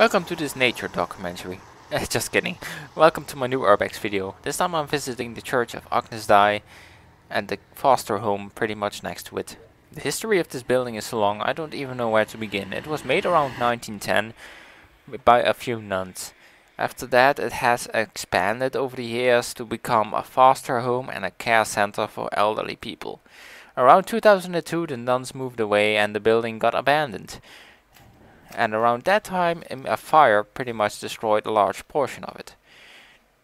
Welcome to this nature documentary. Eh, Just kidding. Welcome to my new Urbex video. This time I'm visiting the church of Agnes Dei and the foster home pretty much next to it. The history of this building is so long I don't even know where to begin. It was made around 1910 by a few nuns. After that it has expanded over the years to become a foster home and a care center for elderly people. Around 2002 the nuns moved away and the building got abandoned. And around that time a fire pretty much destroyed a large portion of it.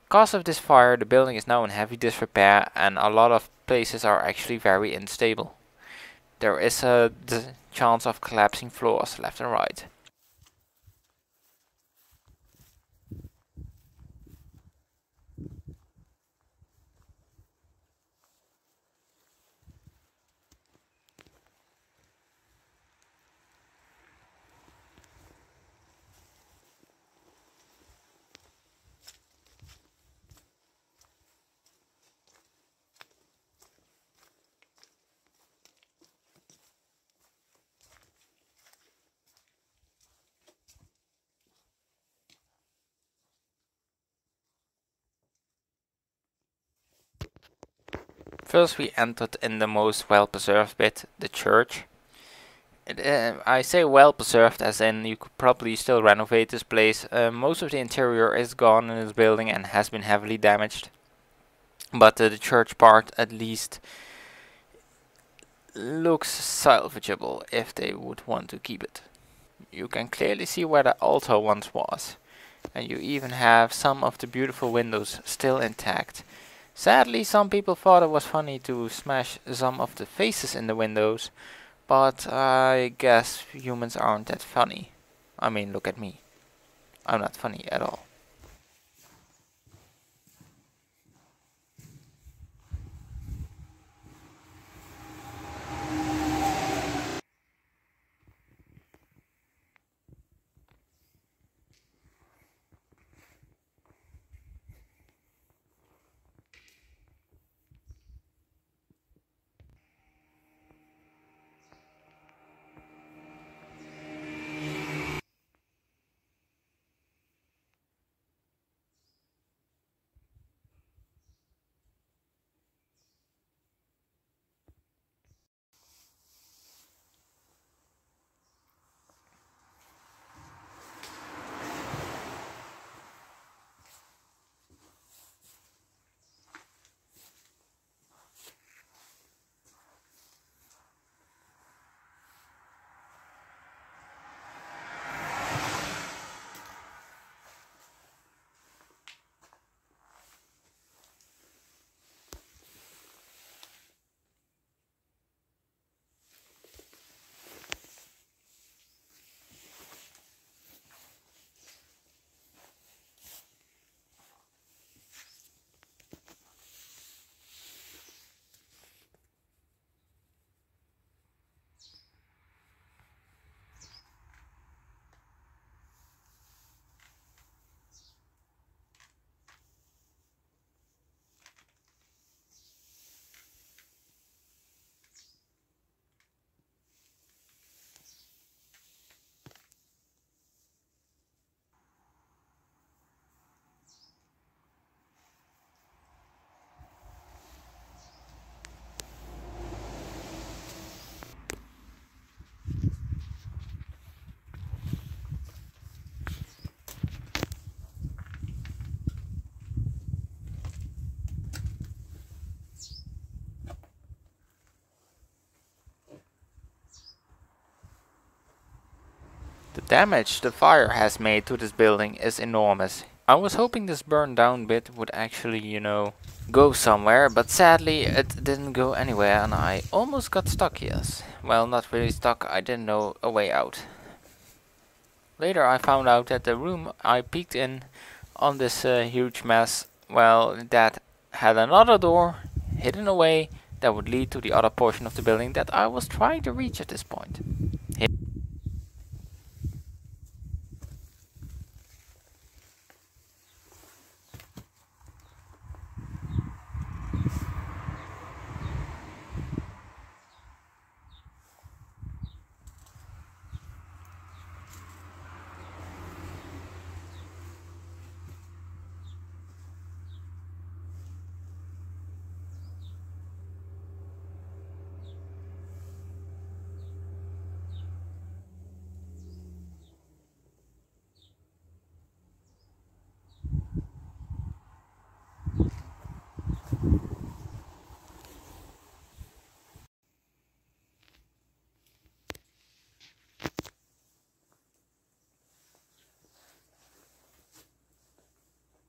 Because of this fire the building is now in heavy disrepair and a lot of places are actually very unstable. There is a chance of collapsing floors left and right. First we entered in the most well preserved bit, the church. It, uh, I say well preserved as in you could probably still renovate this place. Uh, most of the interior is gone in this building and has been heavily damaged. But uh, the church part at least looks salvageable if they would want to keep it. You can clearly see where the altar once was. And you even have some of the beautiful windows still intact. Sadly, some people thought it was funny to smash some of the faces in the windows, but I guess humans aren't that funny. I mean, look at me. I'm not funny at all. Damage the fire has made to this building is enormous. I was hoping this burned down bit would actually, you know, go somewhere, but sadly it didn't go anywhere and I almost got stuck here. Well, not really stuck, I didn't know a way out. Later I found out that the room I peeked in on this uh, huge mess, well, that had another door hidden away that would lead to the other portion of the building that I was trying to reach at this point.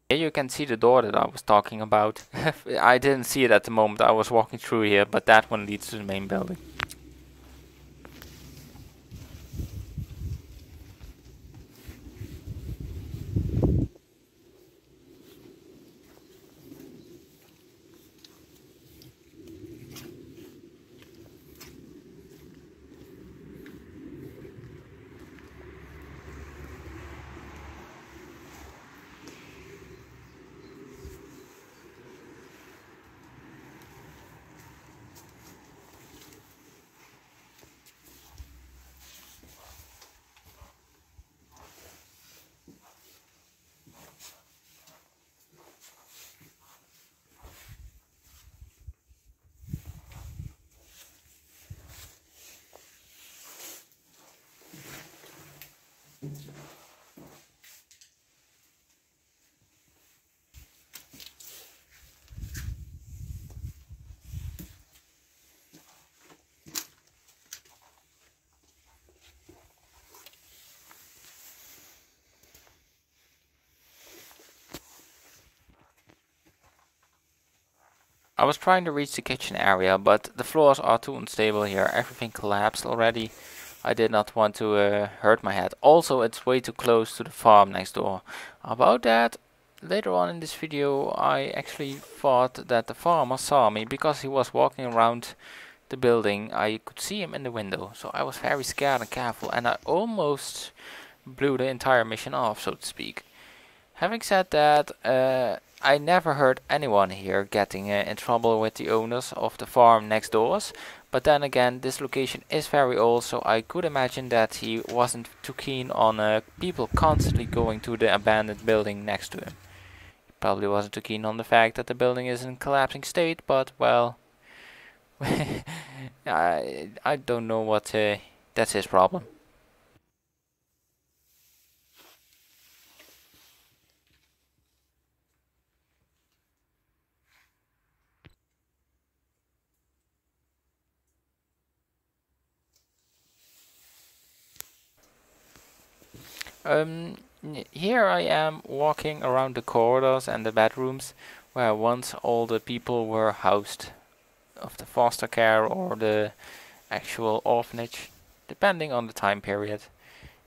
Here you can see the door that I was talking about. I didn't see it at the moment, I was walking through here, but that one leads to the main building. I was trying to reach the kitchen area, but the floors are too unstable here. Everything collapsed already. I did not want to uh, hurt my head. Also, it's way too close to the farm next door. About that, later on in this video, I actually thought that the farmer saw me because he was walking around the building. I could see him in the window, so I was very scared and careful, and I almost blew the entire mission off, so to speak. Having said that, uh, I never heard anyone here getting uh, in trouble with the owners of the farm next doors. But then again, this location is very old, so I could imagine that he wasn't too keen on uh, people constantly going to the abandoned building next to him. He probably wasn't too keen on the fact that the building is in collapsing state, but well, I I don't know what uh, that's his problem. Um, here I am walking around the corridors and the bedrooms where once all the people were housed of the foster care or the actual orphanage, depending on the time period.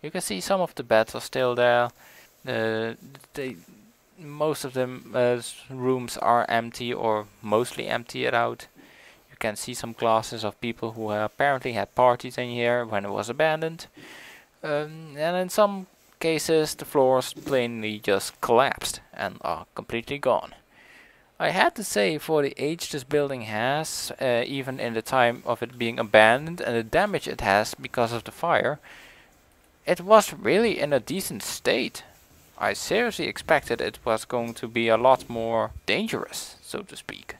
You can see some of the beds are still there. Uh, they, most of the uh, rooms are empty or mostly emptied out. You can see some glasses of people who apparently had parties in here when it was abandoned. Um, and in some cases the floors plainly just collapsed and are completely gone. I had to say for the age this building has, uh, even in the time of it being abandoned and the damage it has because of the fire, it was really in a decent state. I seriously expected it was going to be a lot more dangerous, so to speak.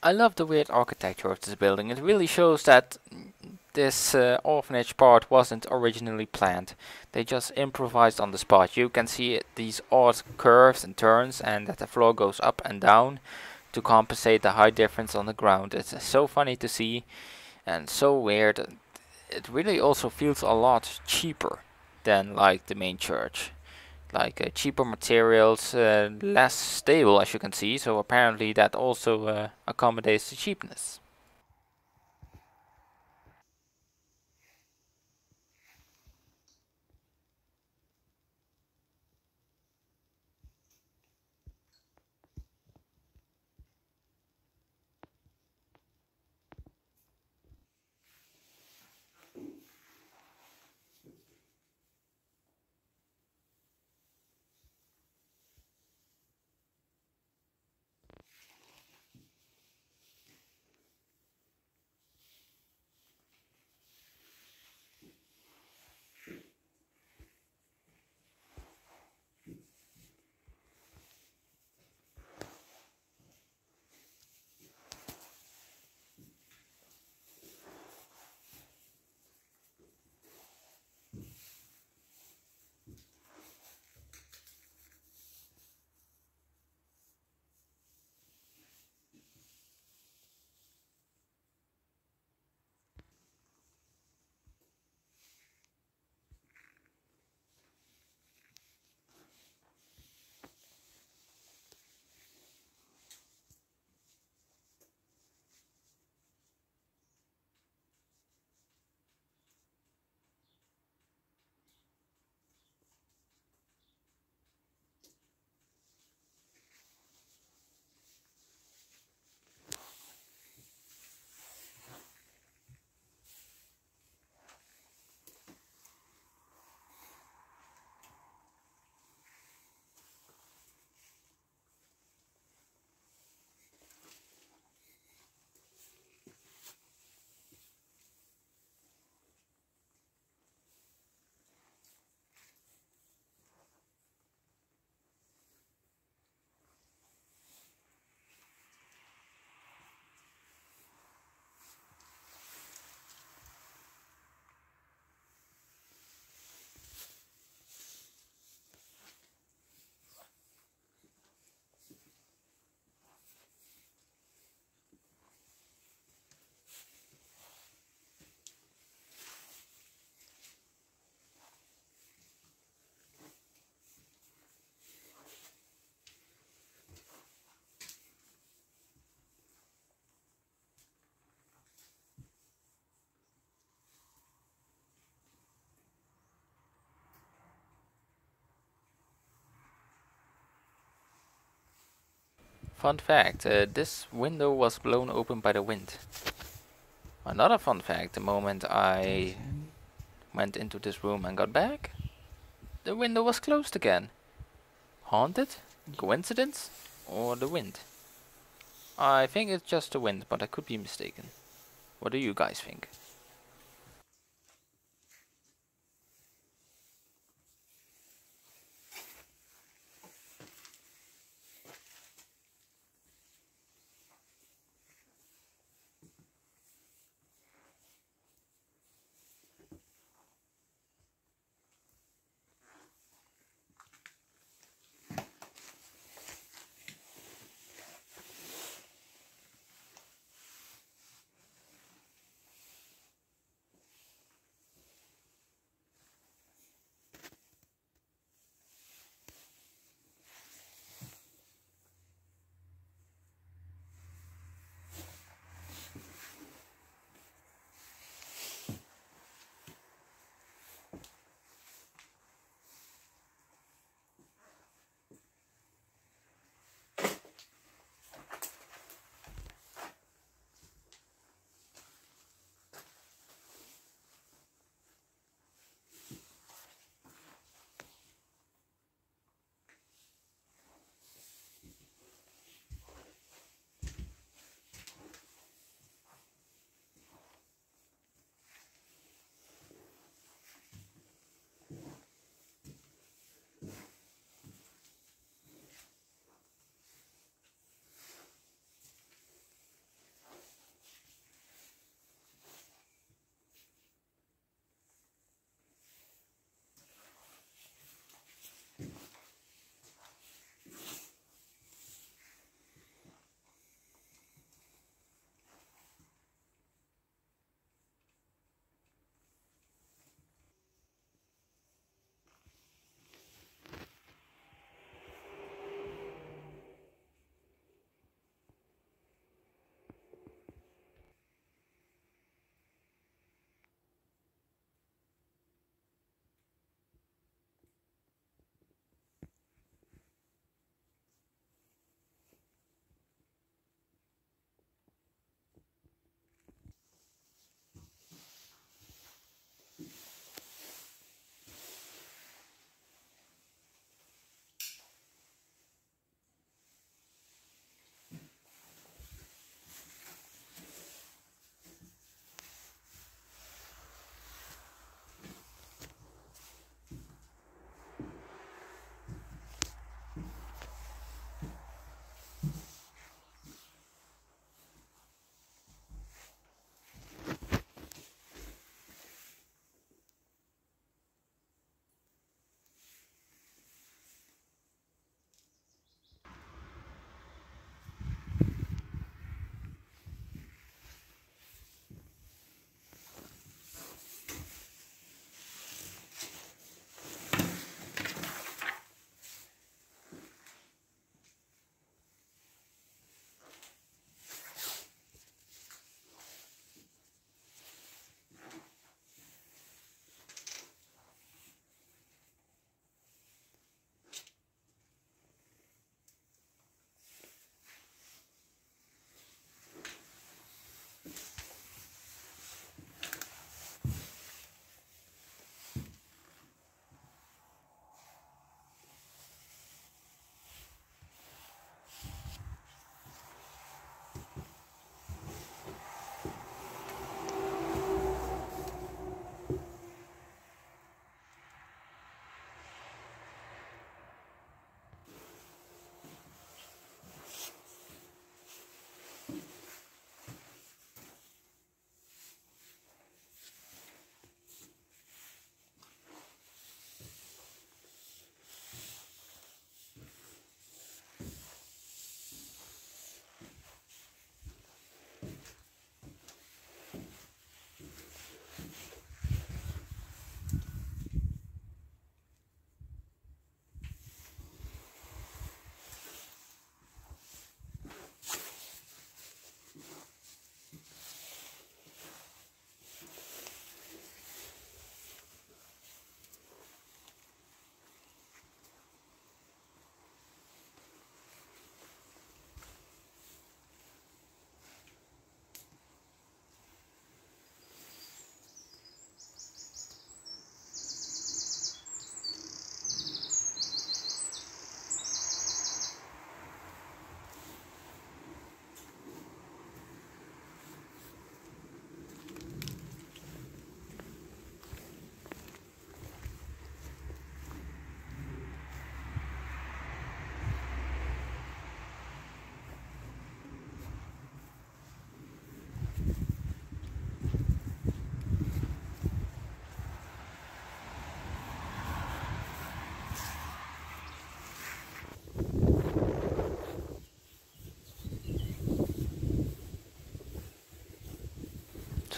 I love the weird architecture of this building. It really shows that this uh, orphanage part wasn't originally planned. They just improvised on the spot. You can see it, these odd curves and turns and that the floor goes up and down to compensate the high difference on the ground. It's so funny to see and so weird. It really also feels a lot cheaper than like the main church. Like uh, cheaper materials, uh, less stable as you can see, so apparently that also uh, accommodates the cheapness. Fun fact, uh, this window was blown open by the wind. Another fun fact, the moment I went into this room and got back, the window was closed again. Haunted? Coincidence? Or the wind? I think it's just the wind, but I could be mistaken. What do you guys think?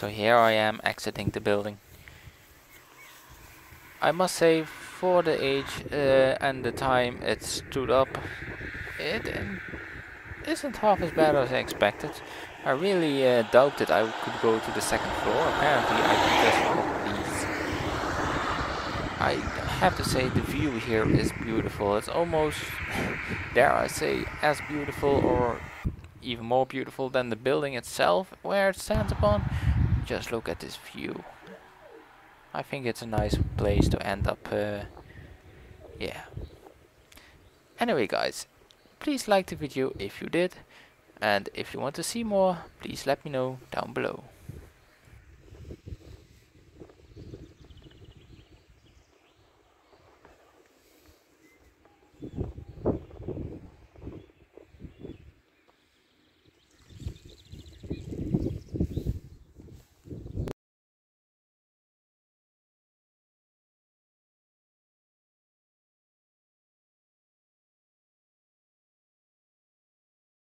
So here I am exiting the building. I must say, for the age uh, and the time it stood up, it isn't half as bad as I expected. I really uh, doubted I could go to the second floor. Apparently I could just. I have to say the view here is beautiful. It's almost, dare I say, as beautiful or even more beautiful than the building itself where it stands upon. Just look at this view. I think it's a nice place to end up. Uh, yeah. Anyway guys, please like the video if you did. And if you want to see more, please let me know down below.